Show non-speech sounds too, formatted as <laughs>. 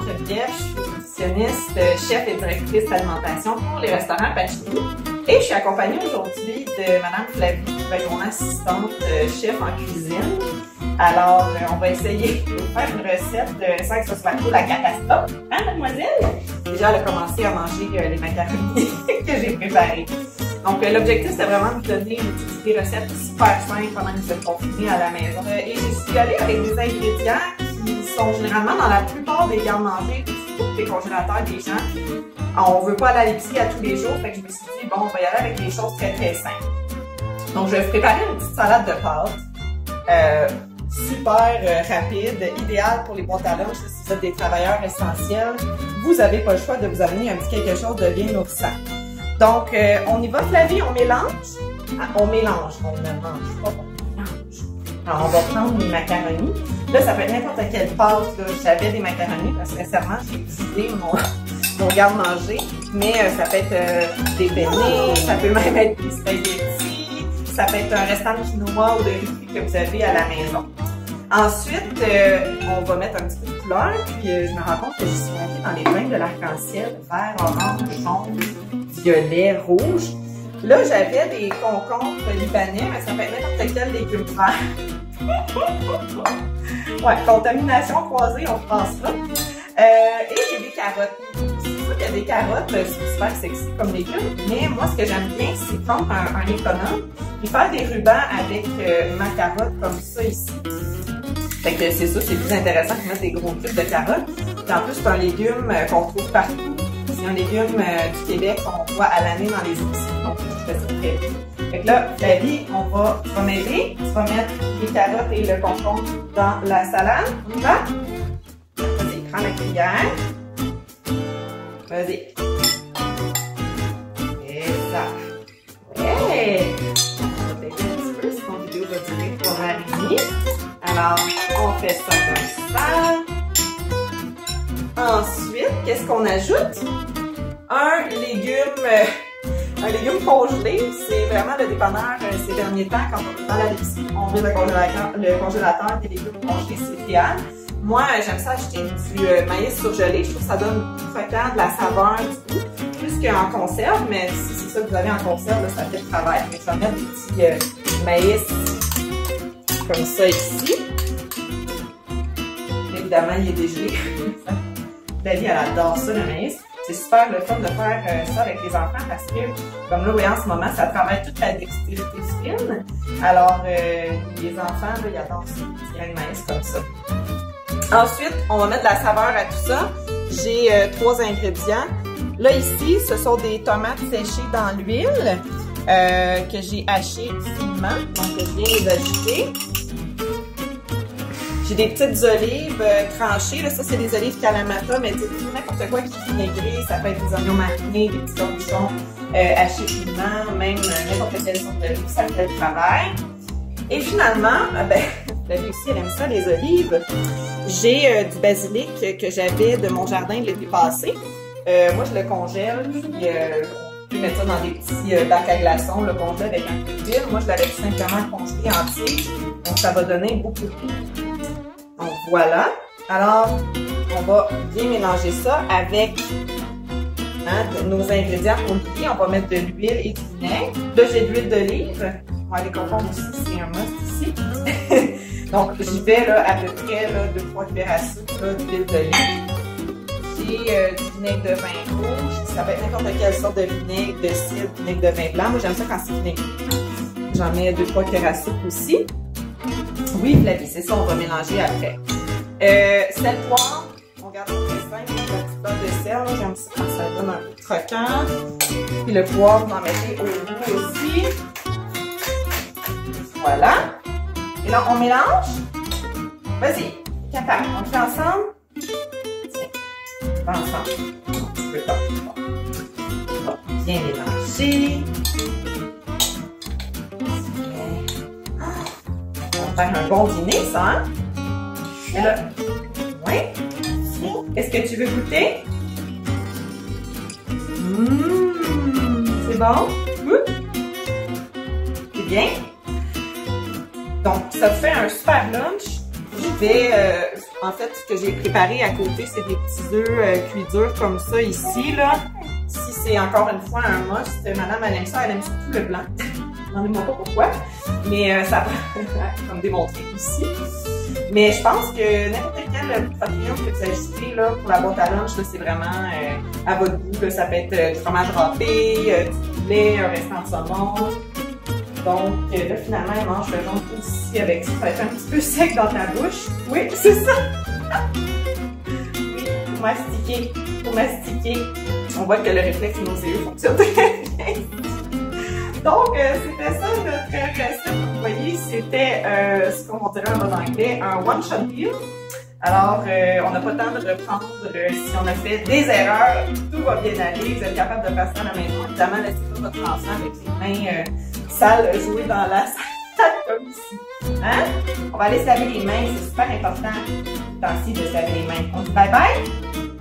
je suis nutritionniste, chef et directrice d'alimentation pour les restaurants Pachini. Et je suis accompagnée aujourd'hui de Madame Flavie, mon assistante chef en cuisine. Alors, euh, on va essayer <laughs> de faire une recette de 5 sauce mato, la catastrophe. Hein, mademoiselle? Déjà, elle a commencé à manger euh, les macaronis <laughs> que j'ai préparés. Donc, euh, l'objectif, c'est vraiment de vous donner une petite recette super simple pendant que vous êtes confinés à la maison. et je suis allée avec des ingrédients sont généralement dans la plupart des garde-manger, des congélateurs des gens. On veut pas aller à l'épicerie à tous les jours, fait que je me suis dit, bon, on va y aller avec des choses très, très simples. Donc, je vais préparer une petite salade de pâtes. Euh, super euh, rapide, idéal pour les boîtes à lunch si vous êtes des travailleurs essentiels. Vous n'avez pas le choix de vous amener un petit quelque chose de bien nourrissant. Donc, euh, on y va, Flavie, on mélange? Ah, on mélange, on ne mange pas, on mélange. Alors, on va prendre les macaronis. Là, ça peut être n'importe quelle pâte. J'avais des macaronis parce que sincèrement, j'ai utilisé mon, <laughs> mon garde-manger. Mais euh, ça peut être des beignets, ça peut même être des spaghettis, ça peut être un restant de quinoa ou de riz que vous avez à la maison. Ensuite, euh, on va mettre un petit peu de couleur, puis euh, je me rends compte que je suis montée dans les teintes de l'arc-en-ciel, vert, orange, jaune, violet, rouge. Là, j'avais des concombres libanais, mais ça peut être n'importe quel légume <laughs> vert. Ouais, contamination croisée, on ça. Euh, et j'ai des carottes. C'est sûr qu'il y a des carottes, c'est super sexy comme légumes, mais moi, ce que j'aime bien, c'est prendre un, économe et faire des rubans avec ma carotte comme ça ici. Fait que c'est ça, c'est plus intéressant que mettre des gros cubes de carottes. Puis en plus, c'est un légume euh, qu'on trouve partout. C'est un légume euh, du Québec qu'on voit à l'année dans les épiceries. Donc, ça très. Fait que là, David, on va, tu vas. Tu vas mettre les carottes et le concombre dans la salade. On y va? Vas-y, prends la cuillère. Vas-y. Et ça. Ouais! On va t'aider un petit peu, sinon vidéo va durer pour mariner. Alors, on fait ça comme ça. Ensuite, qu'est-ce qu'on ajoute? Un légume, euh, un légume congelé. C'est vraiment le dépanneur euh, ces derniers temps. Quand on est dans la l'épicerie, on met le congélateur, le congélateur des légumes congelés, c'est idéal. Moi, j'aime ça acheter du euh, maïs surgelé. Je trouve que ça donne du croquant, de la saveur, du goût. Plus qu'en conserve, mais si c'est ça que vous avez en conserve, ça fait le travail. je vais mettre du petit maïs comme ça ici. Évidemment, il est dégelé. <laughs> David, elle adore ça, le maïs. C'est super le fun de faire euh, ça avec les enfants parce que, comme là, oui, en ce moment, ça travaille toute la dextérité fine. Alors, euh, les enfants, là, ils adorent ça, petit grain de maïs comme ça. Ensuite, on va mettre de la saveur à tout ça. J'ai euh, trois ingrédients. Là, ici, ce sont des tomates séchées dans l'huile euh, que j'ai hachées finement. Donc, je viens les ajouter. J'ai des petites olives euh, tranchées. Là, ça, c'est des olives Kalamata, mais n'importe quoi qui est vinaigré. Ça peut être des oignons marinés, des petits cornichons euh, hachés finement, même euh, n'importe quelle sorte d'olive, ça fait le travail. Et finalement, ben, la vie aussi, elle aime ça, les olives. J'ai euh, du basilic que j'avais de mon jardin l'été passé. Moi, je le congèle, puis peut mettre ça dans des petits bacs à glaçons, le congelé avec un peu d'huile. Moi, je l'avais tout simplement congelé entier, donc ça va donner beaucoup de goût. Voilà. Alors, on va bien mélanger ça avec hein, nos ingrédients pour l'huile. On va mettre de l'huile et du vinaigre. Là, j'ai de l'huile d'olive. On va aller confondre aussi, c'est un must ici. <laughs> Donc, j'y vais là, à peu près là, 2-3 cuillères à soupe d'huile d'olive. J'ai euh, du vinaigre de vin rouge. Ça peut être n'importe quelle sorte de vinaigre, de cidre, vinaigre de vin blanc. Moi, j'aime ça quand c'est vinaigre. J'en mets 2-3 cuillères à soupe aussi. Oui, Flavie, c'est ça, on va mélanger après. Euh, sel, poivre, on garde le très simple, un petit peu de sel, j'aime ça ça donne un peu croquant. Puis le poivre, vous en mettez au bout aussi. Voilà. Et là, on mélange. Vas-y, capable. On le fait ensemble. Tiens, on fait ensemble. Bien mélanger. Faire un bon dîner, ça, hein? Et là, ouais. Est-ce que tu veux goûter? Mmh, c'est bon? C'est bien? Donc, ça fait un super lunch. Je vais, euh, En fait, ce que j'ai préparé à côté, c'est des petits œufs euh, cuits durs comme ça ici, là. Si c'est encore une fois un must, madame, elle aime ça, elle aime surtout le blanc. <laughs> Je n'en pas pourquoi, mais euh, ça va, <laughs> comme démontrer ici. Mais je pense que n'importe quel protéine que vous ajoutez là, pour la boîte à lunch, c'est vraiment euh, à votre goût. Ça peut être euh, du fromage râpé, du poulet, un restant de saumon. Donc là, finalement, elle mange le aussi avec ça. Ça va être un petit peu sec dans ta bouche. Oui, <laughs> c'est ça! oui, pour mastiquer, pour mastiquer. On voit que le réflexe nauséeux fonctionne. <laughs> Donc, euh, c'était ça notre recette. Vous voyez, c'était euh, ce qu'on dirait en anglais un one-shot meal. Alors, euh, on n'a pas le temps de reprendre si on a fait des erreurs. Tout va bien aller. Vous êtes capable de faire ça à la maison. Évidemment, laissez pas votre enfant avec ses mains sales jouer dans la <laughs> salle comme ici. Hein? On va aller se laver les mains. C'est super important, temps de se laver les mains. On dit bye bye.